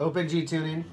Open G tuning.